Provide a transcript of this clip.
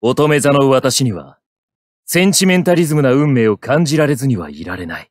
乙女座の私には、センチメンタリズムな運命を感じられずにはいられない。